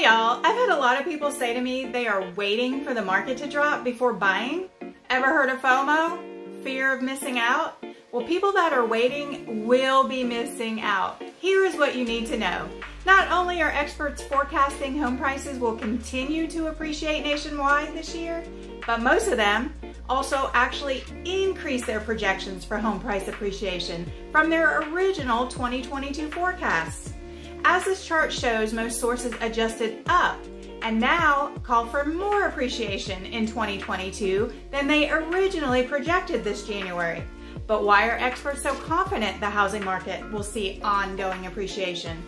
Hey y'all, I've had a lot of people say to me they are waiting for the market to drop before buying. Ever heard of FOMO? Fear of missing out? Well, people that are waiting will be missing out. Here is what you need to know. Not only are experts forecasting home prices will continue to appreciate nationwide this year, but most of them also actually increase their projections for home price appreciation from their original 2022 forecasts. As this chart shows, most sources adjusted up and now call for more appreciation in 2022 than they originally projected this January. But why are experts so confident the housing market will see ongoing appreciation?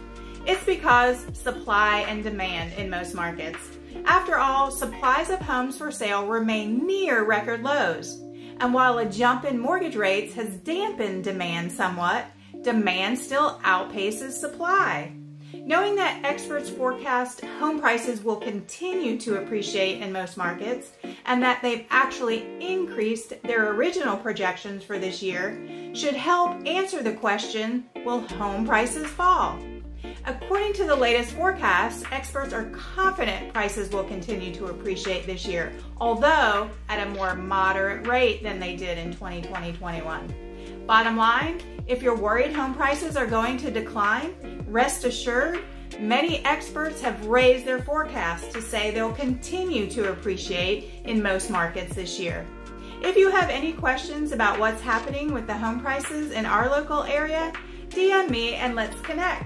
It's because supply and demand in most markets. After all, supplies of homes for sale remain near record lows. And while a jump in mortgage rates has dampened demand somewhat, demand still outpaces supply. Knowing that experts forecast home prices will continue to appreciate in most markets and that they've actually increased their original projections for this year should help answer the question will home prices fall? According to the latest forecasts, experts are confident prices will continue to appreciate this year, although at a more moderate rate than they did in 2020-21. Bottom line, if you're worried home prices are going to decline, Rest assured, many experts have raised their forecasts to say they'll continue to appreciate in most markets this year. If you have any questions about what's happening with the home prices in our local area, DM me and let's connect.